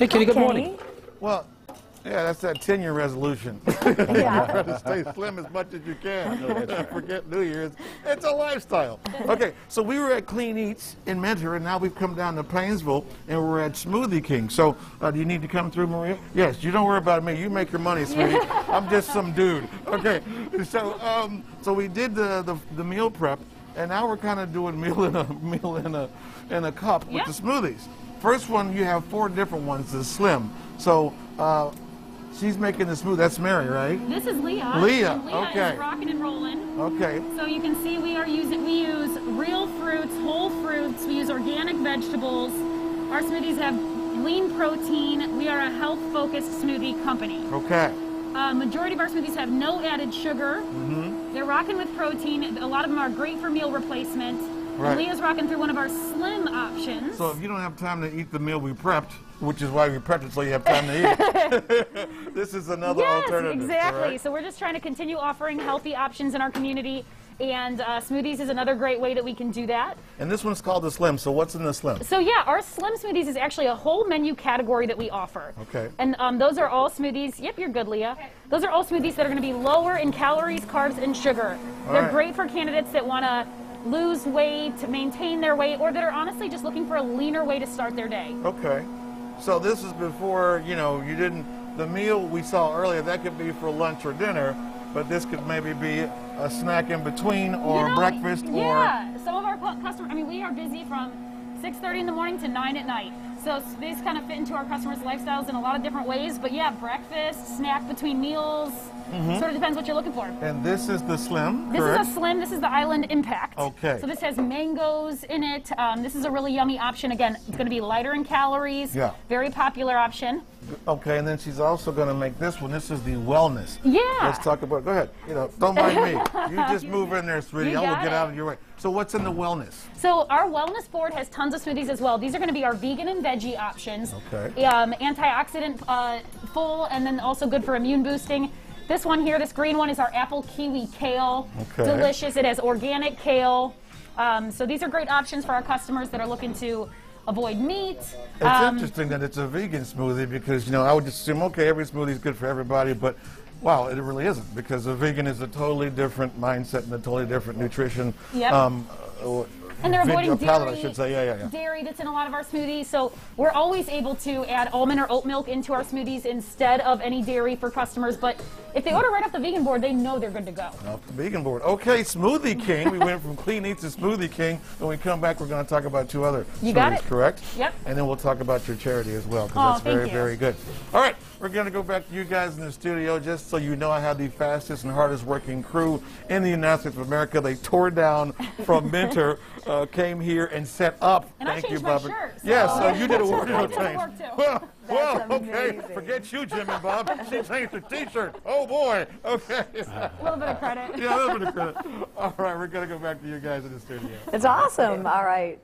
Hey, Kitty, good morning. Well, yeah, that's that 10 year resolution. Yeah. Try to stay slim as much as you can. Forget New Year's. It's a lifestyle. Okay, so we were at Clean Eats in Mentor, and now we've come down to Painesville, and we're at Smoothie King. So, uh, do you need to come through, Maria? Yes, you don't worry about me. You make your money, sweetie. I'm just some dude. Okay, so um, so we did the, the, the meal prep, and now we're kind of doing meal in a meal in a in a cup with the smoothies. First one, you have four different ones. The slim. So. Uh, She's making the smoothie. That's Mary, right? This is Leah. Leah, and Leah okay. is rocking and rolling. Okay. So you can see we are using we use real fruits, whole fruits. We use organic vegetables. Our smoothies have lean protein. We are a health-focused smoothie company. Okay. Uh, majority of our smoothies have no added sugar. Mm-hmm. They're rocking with protein. A lot of them are great for meal replacement. Right. Leah's rocking through one of our slim options. So if you don't have time to eat the meal we prepped, which is why we prepped it so you have time to eat, this is another yes, alternative. exactly. correct? So we're just trying to continue offering healthy options in our community, and uh, smoothies is another great way that we can do that. And this one's called the slim. So what's in the slim? So yeah, our slim smoothies is actually a whole menu category that we offer. Okay. And um, those are all smoothies. Yep, you're good, Leah. Those are all smoothies that are going to be lower in calories, carbs, and sugar. All They're right. great for candidates that want to lose weight, to maintain their weight, or that are honestly just looking for a leaner way to start their day. Okay. So this is before, you know, you didn't, the meal we saw earlier, that could be for lunch or dinner, but this could maybe be a snack in between or You know, breakfast or. yeah. Some of our customers, I mean, we are busy from 6:30 in the morning to 9 at night. So these kind of fit into our customers' lifestyles in a lot of different ways. But yeah, breakfast, snack between meals, sort of depends what you're looking for. And this is the slim, This correct? is a slim. This is the Island Impact. Okay. So this has mangoes in it. Um, this is a really yummy option. Again, it's going to be lighter in calories. Yeah. Very popular option. Okay, and then she's also going to make this one. This is the wellness. Yeah. Let's talk about. Go ahead. You know, don't mind me. You just move in there, sweetie. I will get it. out of your way. So what's in the wellness? So our wellness board has tons of smoothies as well. These are going to be our vegan and veggie options. Okay. Um, antioxidant uh, full, and then also good for immune boosting. This one here, this green one, is our apple kiwi kale. Okay. Delicious. It has organic kale. Um, so these are great options for our customers that are looking to avoid meat. It's Um, interesting that it's a vegan smoothie because you know I would just assume okay every smoothie is good for everybody, but wow, it really isn't because a vegan is a totally different mindset and a totally different nutrition. Yep. Um, And they're avoiding dairy, I should say. Yeah, yeah, yeah. dairy that's in a lot of our smoothies. So we're always able to add almond or oat milk into our smoothies instead of any dairy for customers. But if they order right off the vegan board, they know they're good to go. Off the vegan board. Okay, Smoothie King. We went from Clean Eats to Smoothie King. When we come back, we're going to talk about two other You got it. correct? Yep. And then we'll talk about your charity as well, Oh, because that's very, you. very good. All right, we're going to go back to you guys in the studio just so you know I have the fastest and hardest working crew in the United States of America. They tore down from Mentor, uh, came here and set up. And I Thank you, changed my Bob. shirt, Yes, so- so you did a wardrobe did the change. work, too. Well, well, okay. amazing. Forget you, Jimmy Bob. She changed her T-shirt. Oh boy. Okay. A little bit of credit. Yeah, a little bit of credit. All right, we're going to go back to you guys in the studio. It's awesome. All right.